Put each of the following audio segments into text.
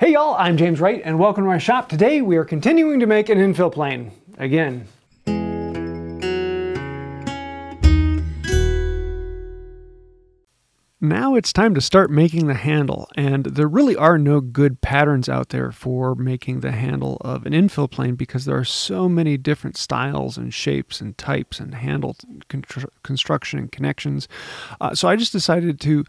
Hey y'all, I'm James Wright and welcome to my shop. Today we are continuing to make an infill plane. Again. Now it's time to start making the handle, and there really are no good patterns out there for making the handle of an infill plane because there are so many different styles and shapes and types and handle construction and connections. Uh, so I just decided to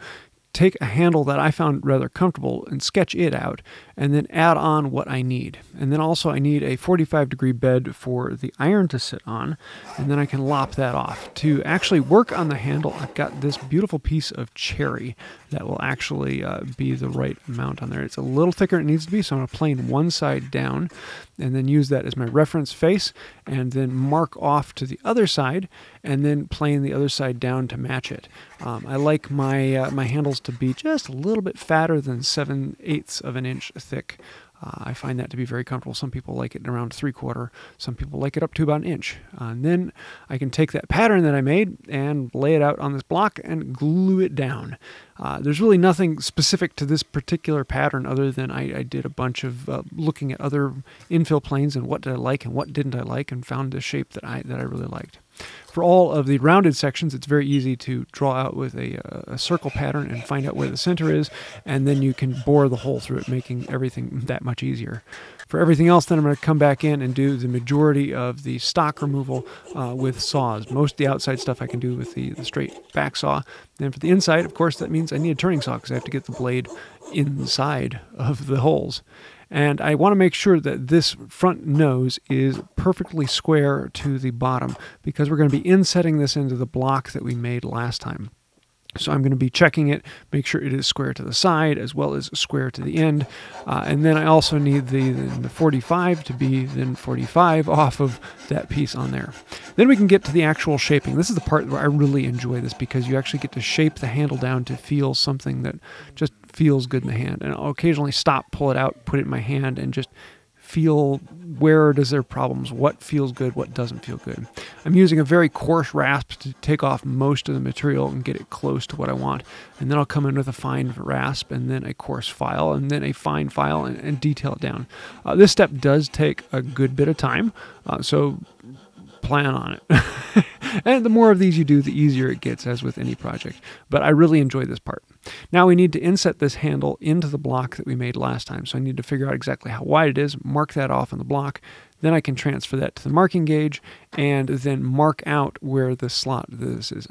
take a handle that I found rather comfortable and sketch it out, and then add on what I need. And then also I need a 45 degree bed for the iron to sit on, and then I can lop that off. To actually work on the handle, I've got this beautiful piece of cherry that will actually uh, be the right amount on there. It's a little thicker than it needs to be, so I'm going to plane one side down, and then use that as my reference face, and then mark off to the other side, and then plane the other side down to match it. Um, I like my, uh, my handles to be just a little bit fatter than 7 eighths of an inch thick. Uh, I find that to be very comfortable. Some people like it around three quarter. Some people like it up to about an inch. Uh, and then I can take that pattern that I made and lay it out on this block and glue it down. Uh, there's really nothing specific to this particular pattern other than I, I did a bunch of uh, looking at other infill planes and what did I like and what didn't I like and found the shape that I that I really liked. For all of the rounded sections, it's very easy to draw out with a, a, circle pattern and find out where the center is, and then you can bore the hole through it, making everything that much easier. For everything else, then I'm going to come back in and do the majority of the stock removal uh, with saws. Most of the outside stuff I can do with the, the straight back saw. And for the inside, of course, that means I need a turning saw because I have to get the blade inside of the holes. And I want to make sure that this front nose is perfectly square to the bottom because we're going to be insetting this into the block that we made last time. So I'm going to be checking it, make sure it is square to the side as well as square to the end. Uh, and then I also need the, the 45 to be then 45 off of that piece on there. Then we can get to the actual shaping. This is the part where I really enjoy this because you actually get to shape the handle down to feel something that just feels good in the hand. And I'll occasionally stop, pull it out, put it in my hand, and just feel where does their problems, what feels good, what doesn't feel good. I'm using a very coarse rasp to take off most of the material and get it close to what I want. And then I'll come in with a fine rasp and then a coarse file and then a fine file and, and detail it down. Uh, this step does take a good bit of time, uh, so plan on it. and the more of these you do, the easier it gets, as with any project. But I really enjoy this part. Now we need to inset this handle into the block that we made last time. So I need to figure out exactly how wide it is, mark that off on the block. Then I can transfer that to the marking gauge and then mark out where the slot this is.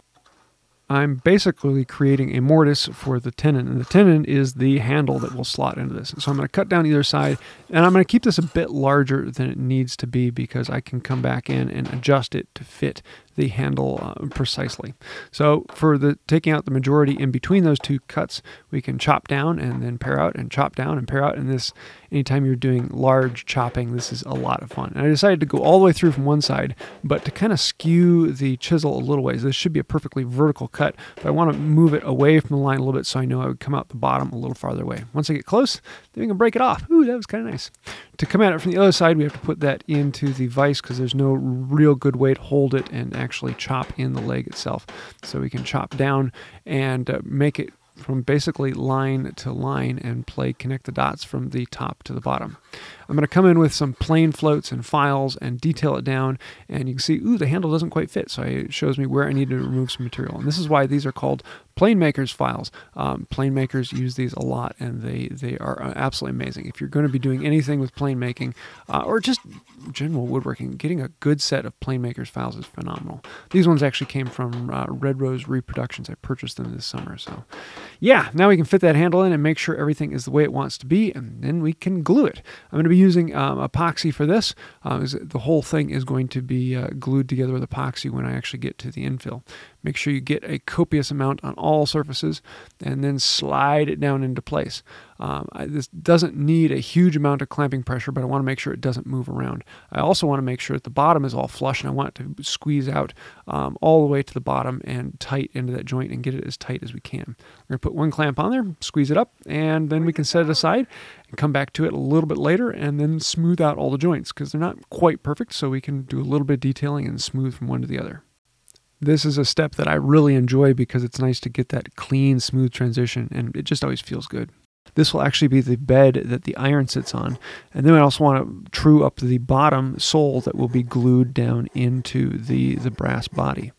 I'm basically creating a mortise for the tenon, and the tenon is the handle that will slot into this. So I'm going to cut down either side, and I'm going to keep this a bit larger than it needs to be because I can come back in and adjust it to fit the handle uh, precisely. So for the taking out the majority in between those two cuts, we can chop down and then pare out and chop down and pare out. And this, anytime you're doing large chopping, this is a lot of fun. And I decided to go all the way through from one side, but to kind of skew the chisel a little ways. This should be a perfectly vertical cut, but I want to move it away from the line a little bit so I know I would come out the bottom a little farther away. Once I get close, then we can break it off. Ooh, that was kind of nice. To come at it from the other side, we have to put that into the vise because there's no real good way to hold it and actually chop in the leg itself. So we can chop down and uh, make it from basically line to line and play connect the dots from the top to the bottom. I'm going to come in with some plane floats and files and detail it down and you can see, ooh, the handle doesn't quite fit. So it shows me where I need to remove some material. And this is why these are called plane makers files. Um, plane makers use these a lot and they, they are uh, absolutely amazing. If you're going to be doing anything with plane making uh, or just general woodworking, getting a good set of plane makers files is phenomenal. These ones actually came from uh, Red Rose Reproductions. I purchased them this summer. So yeah, now we can fit that handle in and make sure everything is the way it wants to be and then we can glue it. I'm going to be using um, epoxy for this. Uh, the whole thing is going to be uh, glued together with epoxy when I actually get to the infill. Make sure you get a copious amount on all surfaces and then slide it down into place. Um, I, this doesn't need a huge amount of clamping pressure, but I want to make sure it doesn't move around. I also want to make sure that the bottom is all flush and I want it to squeeze out um, all the way to the bottom and tight into that joint and get it as tight as we can. We're going to put one clamp on there, squeeze it up, and then we can set it aside and come back to it a little bit later and then smooth out all the joints because they're not quite perfect, so we can do a little bit of detailing and smooth from one to the other. This is a step that I really enjoy because it's nice to get that clean, smooth transition and it just always feels good. This will actually be the bed that the iron sits on. And then I also want to true up the bottom sole that will be glued down into the, the brass body.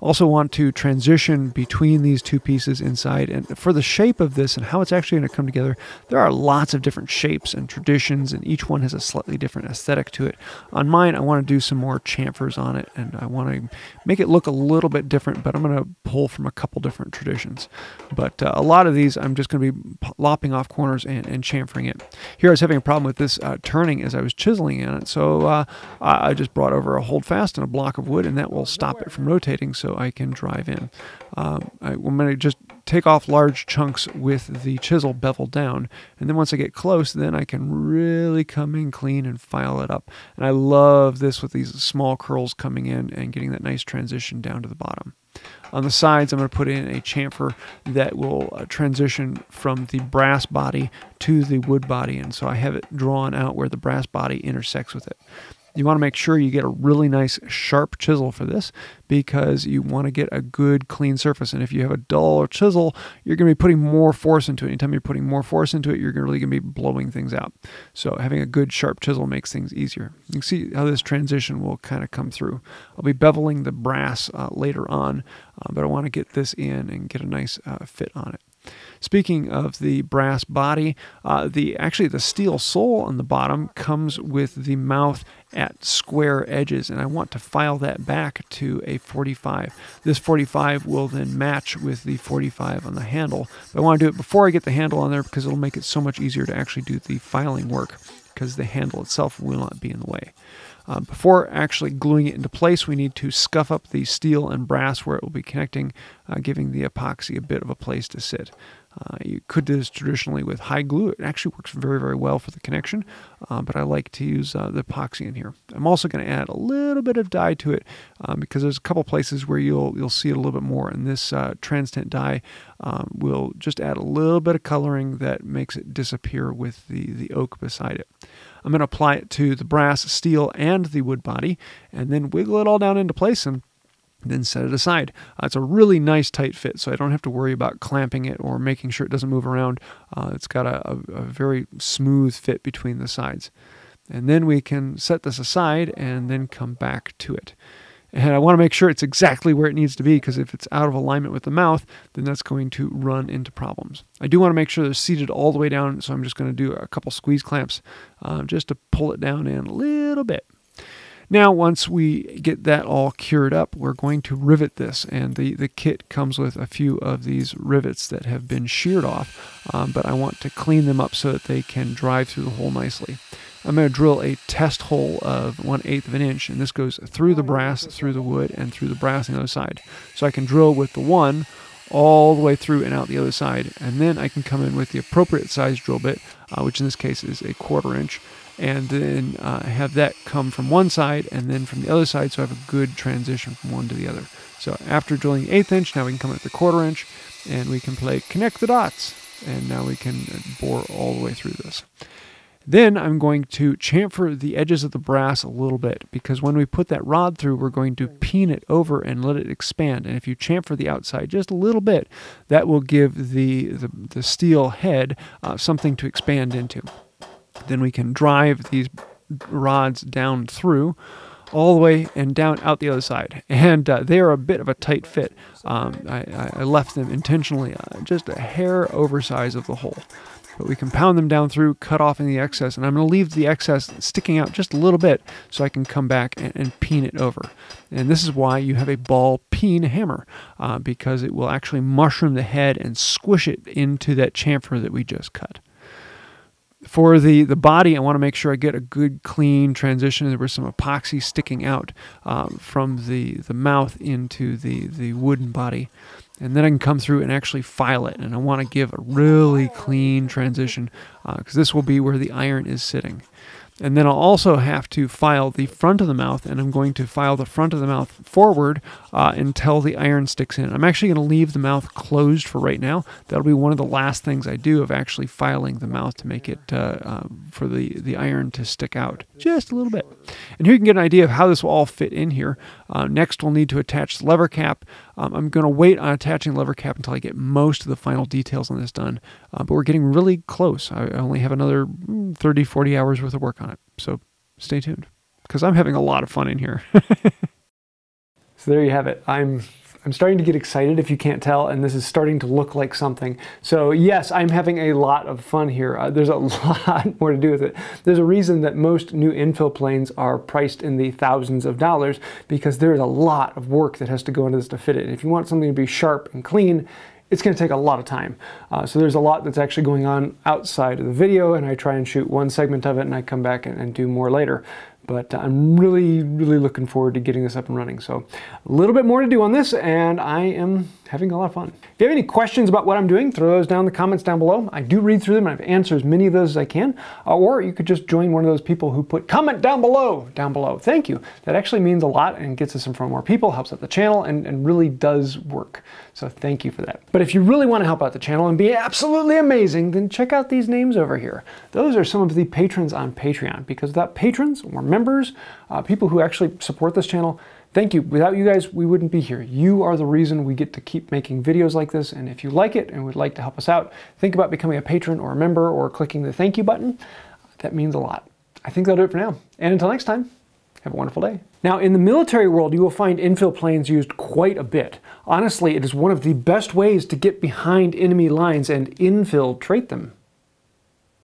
Also want to transition between these two pieces inside. And for the shape of this and how it's actually going to come together, there are lots of different shapes and traditions, and each one has a slightly different aesthetic to it. On mine, I want to do some more chamfers on it, and I want to make it look a little bit different, but I'm going to pull from a couple different traditions. But uh, a lot of these, I'm just going to be lopping off corners and, and chamfering it. Here I was having a problem with this uh, turning as I was chiseling in it, so uh, I just brought over a holdfast and a block of wood, and that will stop it from rotating so I can drive in. Um, I, am going to just take off large chunks with the chisel beveled down, and then once I get close, then I can really come in clean and file it up. And I love this with these small curls coming in and getting that nice transition down to the bottom. On the sides, I'm going to put in a chamfer that will uh, transition from the brass body to the wood body. And so I have it drawn out where the brass body intersects with it. You want to make sure you get a really nice sharp chisel for this because you want to get a good clean surface. And if you have a dull chisel, you're going to be putting more force into it. Anytime you're putting more force into it, you're really going to be blowing things out. So having a good sharp chisel makes things easier. You can see how this transition will kind of come through. I'll be beveling the brass uh, later on, uh, but I want to get this in and get a nice uh, fit on it. Speaking of the brass body, uh, the actually the steel sole on the bottom comes with the mouth at square edges, and I want to file that back to a 45. This 45 will then match with the 45 on the handle. But I want to do it before I get the handle on there because it'll make it so much easier to actually do the filing work because the handle itself will not be in the way. Uh, before actually gluing it into place, we need to scuff up the steel and brass where it will be connecting, uh, giving the epoxy a bit of a place to sit. Uh, you could do this traditionally with hide glue. It actually works very, very well for the connection, uh, but I like to use uh, the epoxy in here. I'm also going to add a little bit of dye to it um, because there's a couple places where you'll you'll see it a little bit more, and this uh, Transtint dye um, will just add a little bit of coloring that makes it disappear with the, the oak beside it. I'm going to apply it to the brass, steel, and the wood body, and then wiggle it all down into place and then set it aside. Uh, it's a really nice tight fit, so I don't have to worry about clamping it or making sure it doesn't move around. Uh, it's got a, a, a, very smooth fit between the sides. And then we can set this aside and then come back to it. And I want to make sure it's exactly where it needs to be because if it's out of alignment with the mouth, then that's going to run into problems. I do want to make sure they're seated all the way down, so I'm just going to do a couple squeeze clamps uh, just to pull it down in a little bit. Now, once we get that all cured up, we're going to rivet this, and the, the kit comes with a few of these rivets that have been sheared off, um, but I want to clean them up so that they can drive through the hole nicely. I'm going to drill a test hole of 1 8th of an inch, and this goes through the brass, through the wood, and through the brass on the other side. So I can drill with the one all the way through and out the other side, and then I can come in with the appropriate size drill bit, uh, which in this case is a quarter inch, and then uh, have that come from one side and then from the other side so I have a good transition from one to the other. So after drilling eighth inch, now we can come at the quarter inch, and we can play connect the dots, and now we can bore all the way through this. Then I'm going to chamfer the edges of the brass a little bit because when we put that rod through, we're going to peen it over and let it expand. And if you chamfer the outside just a little bit, that will give the, the, the steel head uh, something to expand into. Then we can drive these rods down through all the way and down out the other side. And uh, they are a bit of a tight fit. Um, I, I, left them intentionally uh, just a hair oversize of the hole. But we can pound them down through, cut off any excess, and I'm going to leave the excess sticking out just a little bit so I can come back and, and peen it over. And this is why you have a ball peen hammer, uh, because it will actually mushroom the head and squish it into that chamfer that we just cut. For the, the body, I want to make sure I get a good clean transition. There was some epoxy sticking out um, from the, the mouth into the, the wooden body and then I can come through and actually file it. And I want to give a really clean transition because uh, this will be where the iron is sitting. And then I'll also have to file the front of the mouth, and I'm going to file the front of the mouth forward uh, until the iron sticks in. I'm actually going to leave the mouth closed for right now. That'll be one of the last things I do of actually filing the mouth to make it uh, uh, for the, the iron to stick out just a little bit. And here you can get an idea of how this will all fit in here. Uh, next, we'll need to attach the lever cap. Um, I'm going to wait on attaching lever cap until I get most of the final details on this done, uh, but we're getting really close. I only have another mm, 30, 40 hours worth of work on it, so stay tuned because I'm having a lot of fun in here. so there you have it. I'm I'm starting to get excited if you can't tell, and this is starting to look like something. So yes, I'm having a lot of fun here. Uh, there's a lot more to do with it. There's a reason that most new infill planes are priced in the thousands of dollars because there's a lot of work that has to go into this to fit it. If you want something to be sharp and clean, it's going to take a lot of time. Uh, so there's a lot that's actually going on outside of the video and I try and shoot one segment of it and I come back and, and do more later but I'm really, really looking forward to getting this up and running. So a little bit more to do on this, and I am having a lot of fun. If you have any questions about what I'm doing, throw those down in the comments down below. I do read through them, and I've answered as many of those as I can. Uh, or you could just join one of those people who put comment down below, down below. Thank you. That actually means a lot and gets us in front of more people, helps out the channel, and, and really does work. So thank you for that. But if you really want to help out the channel and be absolutely amazing, then check out these names over here. Those are some of the patrons on Patreon, because without patrons or members, uh, people who actually support this channel, Thank you. Without you guys, we wouldn't be here. You are the reason we get to keep making videos like this. And if you like it and would like to help us out, think about becoming a patron or a member or clicking the thank you button. That means a lot. I think that'll do it for now. And until next time, have a wonderful day. Now, in the military world, you will find infill planes used quite a bit. Honestly, it is one of the best ways to get behind enemy lines and infiltrate them.